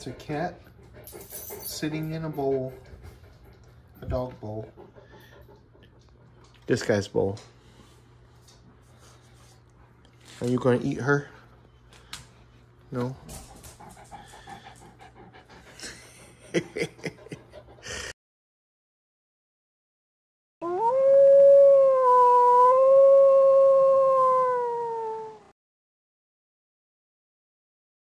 It's a cat sitting in a bowl, a dog bowl. This guy's bowl. Are you going to eat her? No.